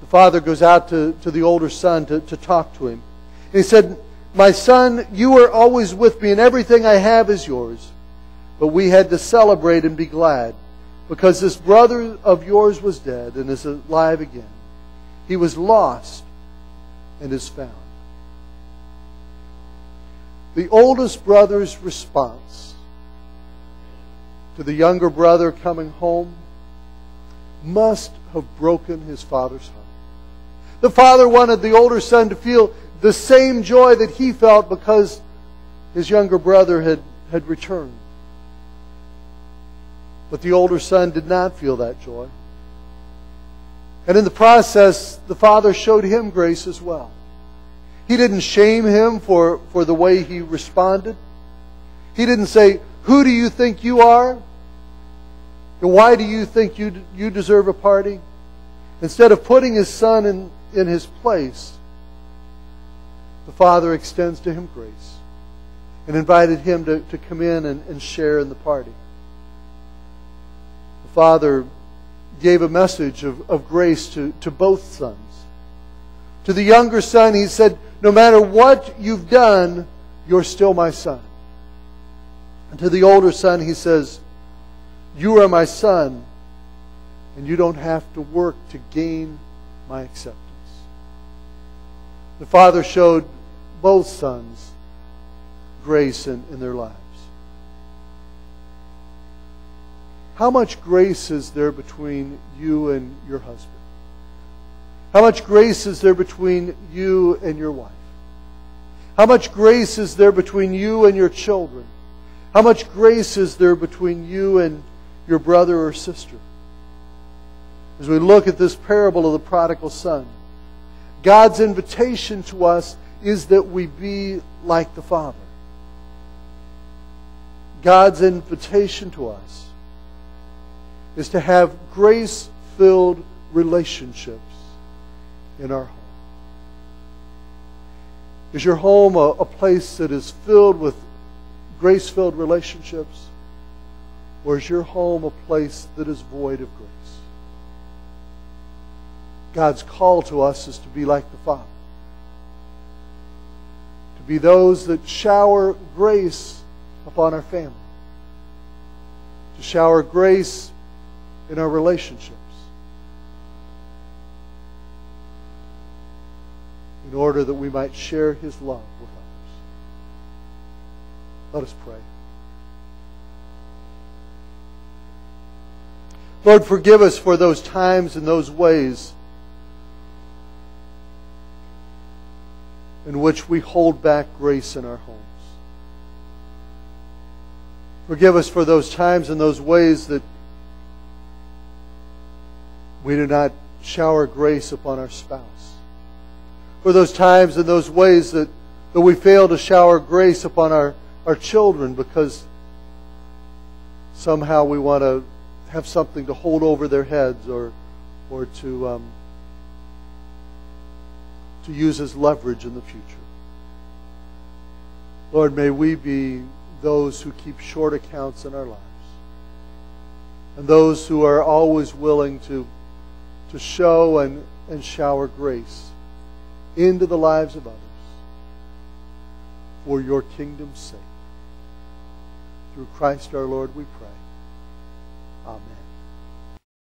the father goes out to, to the older son to, to talk to him. And he said, My son, you are always with me, and everything I have is yours. But we had to celebrate and be glad because this brother of yours was dead and is alive again. He was lost and is found. The oldest brother's response to the younger brother coming home must have broken his father's heart. The father wanted the older son to feel the same joy that he felt because his younger brother had, had returned. But the older son did not feel that joy. And in the process, the father showed him grace as well. He didn't shame him for, for the way he responded. He didn't say, Who do you think you are? And why do you think you, you deserve a party? Instead of putting his son in, in his place, the father extends to him grace and invited him to, to come in and, and share in the party. The father gave a message of, of grace to, to both sons. To the younger son, he said, No matter what you've done, you're still my son. And to the older son, he says, You are my son, and you don't have to work to gain my acceptance. The father showed both sons grace in, in their lives. How much grace is there between you and your husband? How much grace is there between you and your wife? How much grace is there between you and your children? How much grace is there between you and your brother or sister? As we look at this parable of the prodigal son, God's invitation to us is that we be like the Father. God's invitation to us is to have grace filled relationships in our home. Is your home a, a place that is filled with grace filled relationships? Or is your home a place that is void of grace? God's call to us is to be like the Father. To be those that shower grace upon our family. To shower grace in our relationships. In order that we might share His love with others. Let us pray. Lord, forgive us for those times and those ways in which we hold back grace in our homes. Forgive us for those times and those ways that we do not shower grace upon our spouse. For those times and those ways that, that we fail to shower grace upon our, our children because somehow we want to have something to hold over their heads or, or to, um, to use as leverage in the future. Lord, may we be those who keep short accounts in our lives and those who are always willing to to show and, and shower grace into the lives of others for your kingdom's sake. Through Christ our Lord we pray. Amen.